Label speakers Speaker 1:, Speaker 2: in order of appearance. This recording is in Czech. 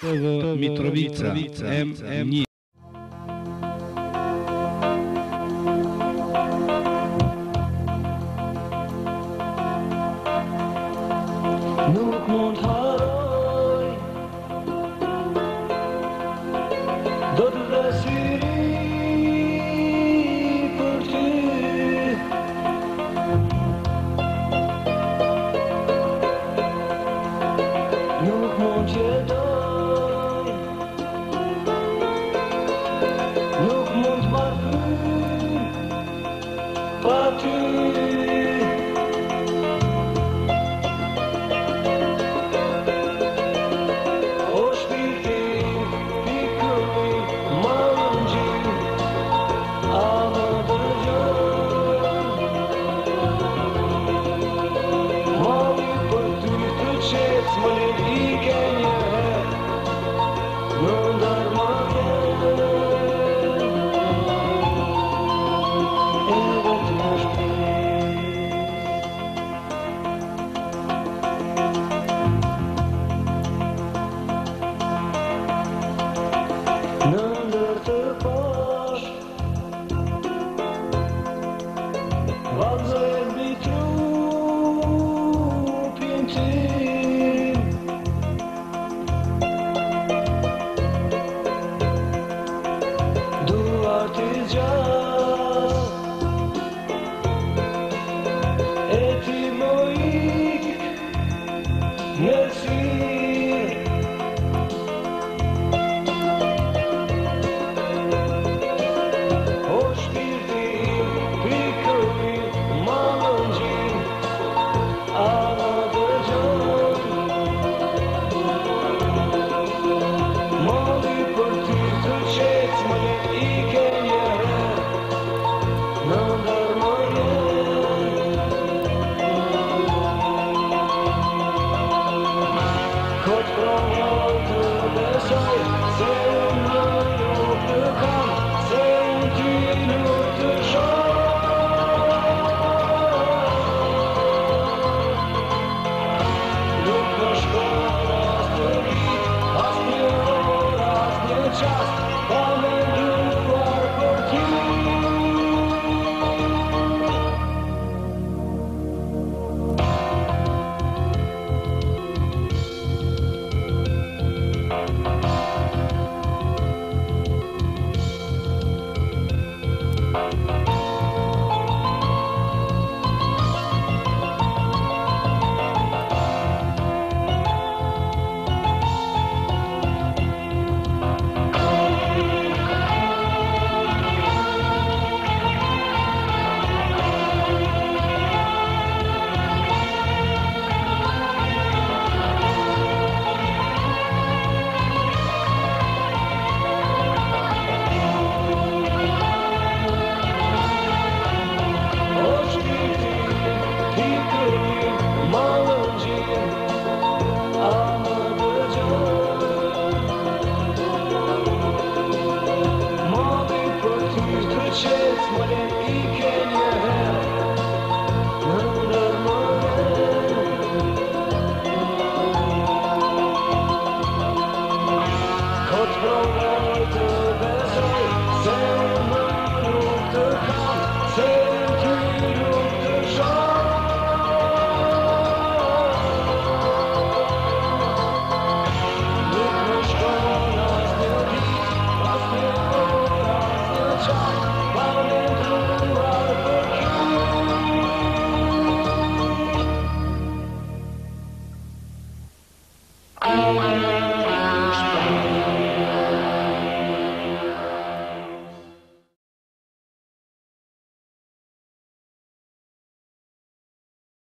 Speaker 1: TV Mitrovica, M. M.
Speaker 2: Do du das Giới Control. what it in your head.